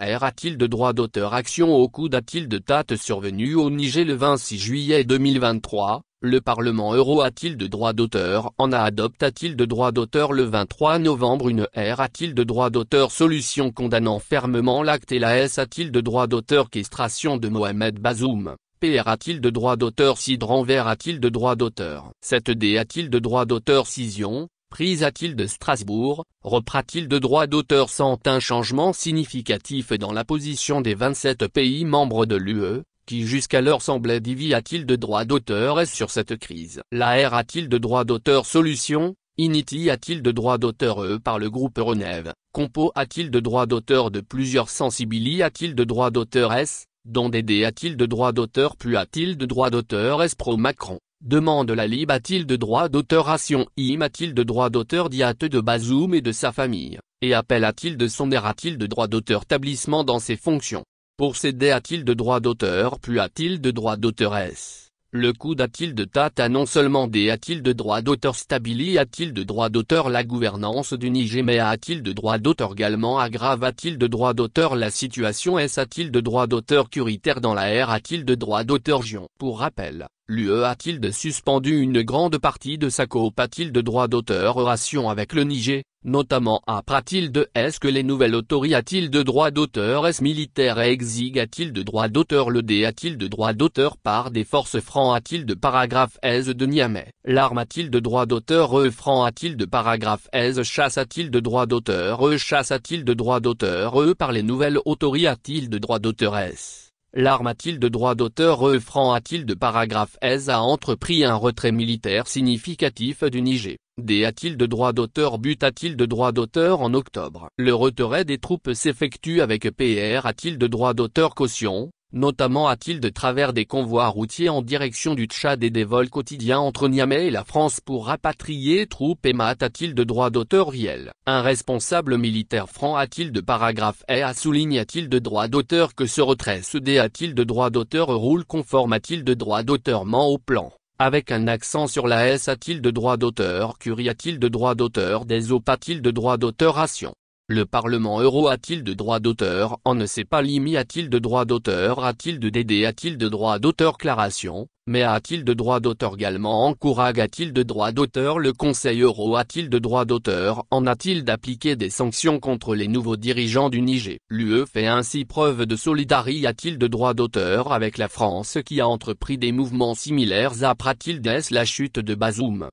R a-t-il de droit d'auteur Action au coup d'A-t-il de date survenue au Niger le 26 juillet 2023, le Parlement euro a-t-il de droit d'auteur En A adopte-t-il de droit d'auteur le 23 novembre Une R a-t-il de droit d'auteur Solution condamnant fermement l'acte et la S a-t-il de droit d'auteur Castration de Mohamed Bazoum. PR a-t-il de droit d'auteur Sidran Vert a-t-il de droit d'auteur 7D a-t-il de droit d'auteur Cision Prise a-t-il de Strasbourg, reprend-il de droit d'auteur sans un changement significatif dans la position des 27 pays membres de l'UE, qui jusqu'alors semblaient divis a-t-il de droit d'auteur sur cette crise La R a-t-il de droit d'auteur Solution? Initi a-t-il de droit d'auteur E par le groupe Euronev Compo a-t-il de droit d'auteur de plusieurs Sensibili a-t-il de droit d'auteur S? Dont DD a-t-il de droit d'auteur Plus a-t-il de droit d'auteur S? Pro Macron Demande la Lib a-t-il de droit d'auteur Ration Im a-t-il de droit d'auteur Diate de Bazoum et de sa famille, et appel a-t-il de son a-t-il de droit d'auteur établissement dans ses fonctions Pour céder a-t-il de droit d'auteur Plus a-t-il de droit d'auteur S le coup d'a-t-il de Tata non seulement des a-t-il de droit d'auteur stabili a-t-il de droit d'auteur la gouvernance du Niger mais a-t-il de droit d'auteur également aggrave a-t-il de droit d'auteur la situation S a-t-il de droit d'auteur curitaire dans la R a-t-il de droit d'auteur Gion Pour rappel, l'UE a-t-il suspendu une grande partie de sa coop? A-t-il de droit d'auteur relation avec le Niger? Notamment à Pratil est-ce que les nouvelles autorités a-t-il de droit d'auteur? Est militaire? Et exig a-t-il de droit d'auteur? Le D a-t-il de droit d'auteur par des forces francs? A-t-il de paragraphe aise de Niamey? L'arme a-t-il de droit d'auteur? E franc a-t-il de paragraphe aise chasse a-t-il de droit d'auteur? E chasse a-t-il de droit d'auteur? E par les nouvelles autorités a-t-il de droit d'auteur? S L'arme a-t-il de droit d'auteur? E franc a-t-il de paragraphe S a entrepris un retrait militaire significatif du Niger? D a-t-il de droit d'auteur? But a-t-il de droit d'auteur en octobre? Le retrait des troupes s'effectue avec PR a-t-il de droit d'auteur? Caution Notamment a-t-il de travers des convois routiers en direction du Tchad et des vols quotidiens entre Niamey et la France pour rapatrier troupes et mat a-t-il de droit d'auteur réel Un responsable militaire franc a-t-il de paragraphe E a souligne a-t-il de droit d'auteur que ce retrait se dé a-t-il de droit d'auteur roule conforme a-t-il de droit d'auteur ment au plan? Avec un accent sur la S a-t-il de droit d'auteur? Curie a-t-il de droit d'auteur? Des a-t-il de droit d'auteur Ration? Le Parlement euro a-t-il de droit d'auteur? On ne sait pas. Limi a-t-il de droit d'auteur? A-t-il de DD A-t-il de droit d'auteur? Claration. Mais a-t-il de droit d'auteur également? Encourage a-t-il de droit d'auteur? Le Conseil euro a-t-il de droit d'auteur? En a-t-il d'appliquer des sanctions contre les nouveaux dirigeants du Niger? L'UE fait ainsi preuve de solidarité. A-t-il de droit d'auteur avec la France qui a entrepris des mouvements similaires? À Pratil la chute de Bazoum?